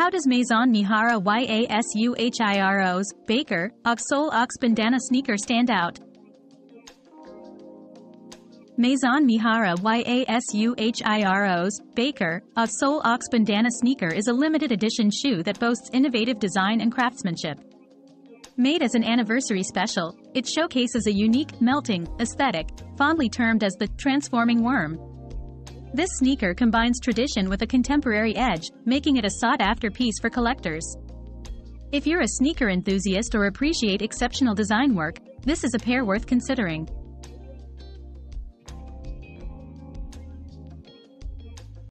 How does Maison Mihara YASUHIRO's Baker OG Sole Ox Bandana sneaker stand out? Maison Mihara YASUHIRO's Baker OG Sole Ox Bandana sneaker is a limited edition shoe that boasts innovative design and craftsmanship. Made as an anniversary special, it showcases a unique, melting aesthetic, fondly termed as the transforming worm. This sneaker combines tradition with a contemporary edge, making it a sought-after piece for collectors. If you're a sneaker enthusiast or appreciate exceptional design work, this is a pair worth considering.